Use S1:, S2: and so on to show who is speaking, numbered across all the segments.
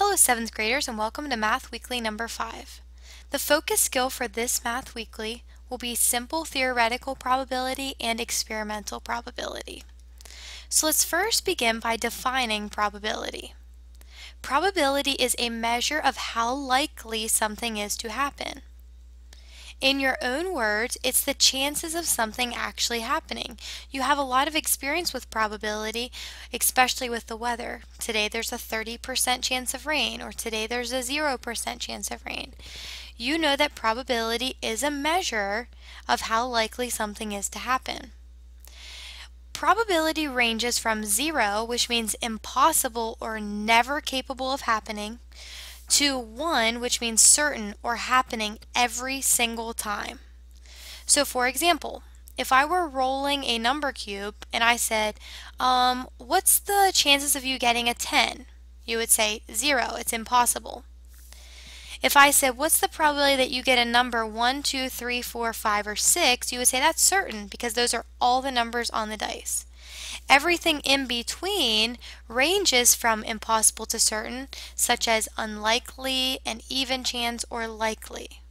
S1: Hello 7th graders and welcome to Math Weekly number 5. The focus skill for this Math Weekly will be simple theoretical probability and experimental probability. So let's first begin by defining probability. Probability is a measure of how likely something is to happen. In your own words, it's the chances of something actually happening. You have a lot of experience with probability, especially with the weather. Today there's a 30% chance of rain, or today there's a 0% chance of rain. You know that probability is a measure of how likely something is to happen. Probability ranges from zero, which means impossible or never capable of happening, to 1, which means certain or happening every single time. So for example, if I were rolling a number cube and I said, um, what's the chances of you getting a 10? You would say 0, it's impossible. If I said, what's the probability that you get a number 1, 2, 3, 4, 5, or 6, you would say that's certain because those are all the numbers on the dice. Everything in between ranges from impossible to certain, such as unlikely, an even chance, or likely.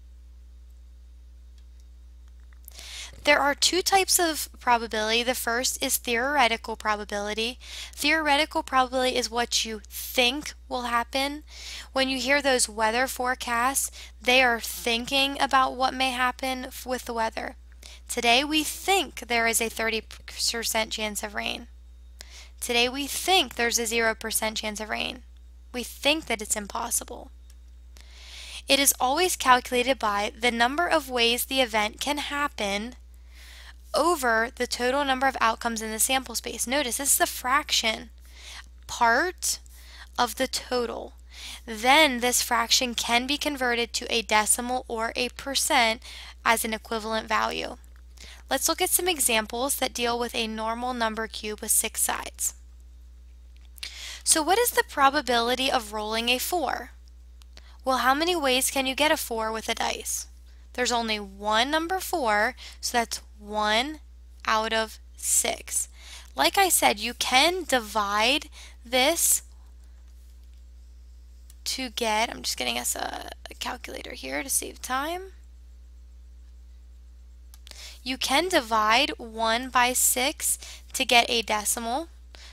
S1: There are two types of probability. The first is theoretical probability. Theoretical probability is what you think will happen. When you hear those weather forecasts, they are thinking about what may happen with the weather. Today we think there is a 30% chance of rain. Today we think there's a 0% chance of rain. We think that it's impossible. It is always calculated by the number of ways the event can happen over the total number of outcomes in the sample space. Notice this is a fraction, part of the total. Then this fraction can be converted to a decimal or a percent as an equivalent value. Let's look at some examples that deal with a normal number cube with six sides. So what is the probability of rolling a 4? Well, how many ways can you get a 4 with a dice? There's only one number 4, so that's 1 out of 6. Like I said, you can divide this to get, I'm just getting us a, a calculator here to save time. You can divide 1 by 6 to get a decimal.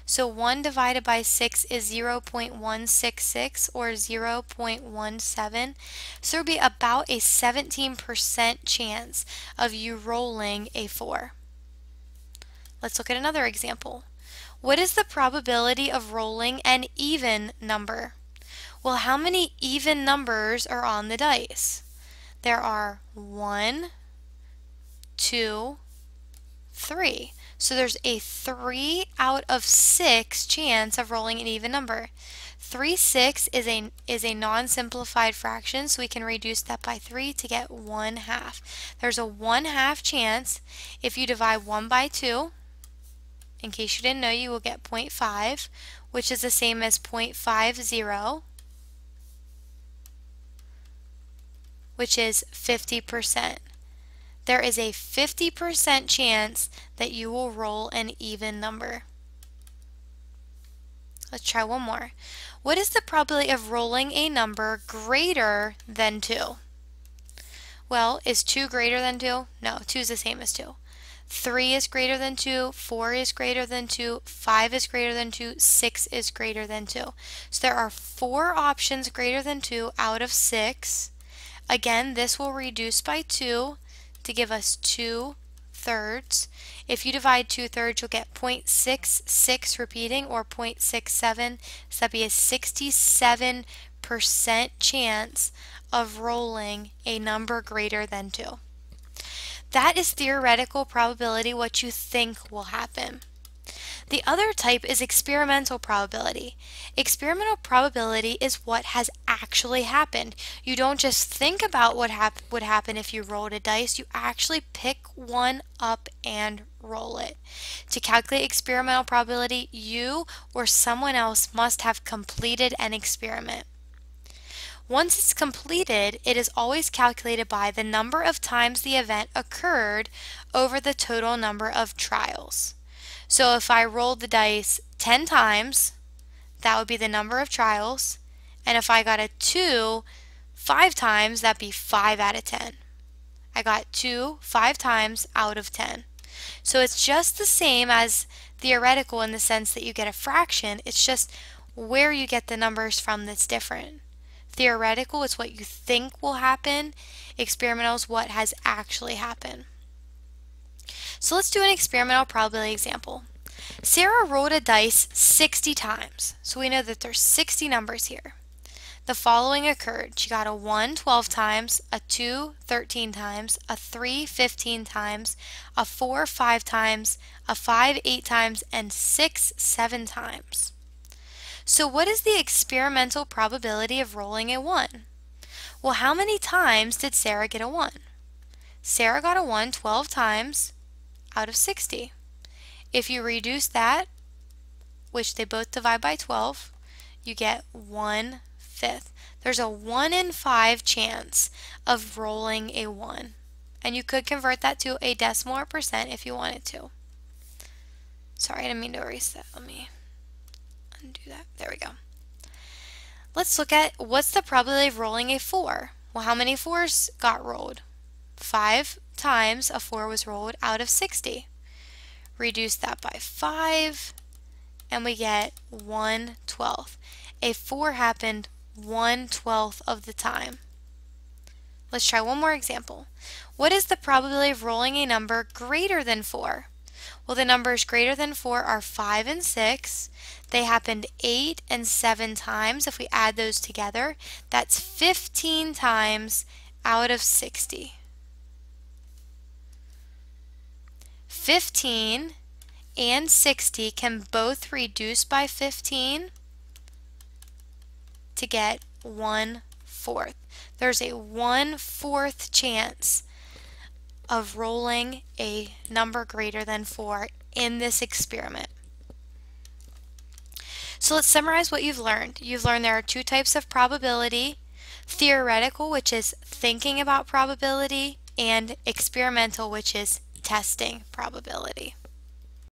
S1: So 1 divided by 6 is 0.166 or 0.17. So there would be about a 17% chance of you rolling a 4. Let's look at another example. What is the probability of rolling an even number? Well, how many even numbers are on the dice? There are 1, two, three. So there's a 3 out of 6 chance of rolling an even number. 3 6 is a, is a non-simplified fraction, so we can reduce that by 3 to get 1 half. There's a 1 half chance if you divide 1 by 2. In case you didn't know, you will get 0.5, which is the same as 0.50, which is 50% there is a 50% chance that you will roll an even number. Let's try one more. What is the probability of rolling a number greater than 2? Well, is 2 greater than 2? No, 2 is the same as 2. 3 is greater than 2, 4 is greater than 2, 5 is greater than 2, 6 is greater than 2. So there are 4 options greater than 2 out of 6. Again, this will reduce by 2 to give us 2 thirds. If you divide 2 thirds, you'll get 0.66 repeating or 0.67. So that'd be a 67% chance of rolling a number greater than 2. That is theoretical probability, what you think will happen. The other type is experimental probability. Experimental probability is what has actually happened. You don't just think about what hap would happen if you rolled a dice, you actually pick one up and roll it. To calculate experimental probability, you or someone else must have completed an experiment. Once it's completed, it is always calculated by the number of times the event occurred over the total number of trials. So if I rolled the dice 10 times, that would be the number of trials, And if I got a 2 five times, that'd be 5 out of 10. I got 2 five times out of 10. So it's just the same as theoretical in the sense that you get a fraction. It's just where you get the numbers from that's different. Theoretical is what you think will happen. Experimental is what has actually happened. So let's do an experimental probability example. Sarah rolled a dice 60 times. So we know that there's 60 numbers here. The following occurred. She got a 1 12 times, a 2 13 times, a 3 15 times, a 4 5 times, a 5 8 times, and 6 7 times. So what is the experimental probability of rolling a 1? Well, how many times did Sarah get a 1? Sarah got a 1 12 times out of 60. If you reduce that, which they both divide by 12, you get 1 fifth. There's a 1 in 5 chance of rolling a 1. And you could convert that to a decimal or percent if you wanted to. Sorry, I didn't mean to erase that. Let me undo that. There we go. Let's look at what's the probability of rolling a 4? Well, how many 4s got rolled? 5 times a 4 was rolled out of 60. Reduce that by 5, and we get 1 12th. A 4 happened 1 12th of the time. Let's try one more example. What is the probability of rolling a number greater than 4? Well, the numbers greater than 4 are 5 and 6. They happened 8 and 7 times. If we add those together, that's 15 times out of 60. 15 and 60 can both reduce by 15 to get 1 fourth. There's a 1 fourth chance of rolling a number greater than 4 in this experiment. So let's summarize what you've learned. You've learned there are two types of probability, theoretical, which is thinking about probability, and experimental, which is testing probability.